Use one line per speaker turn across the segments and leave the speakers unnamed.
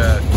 Yeah.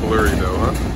blurry though, huh?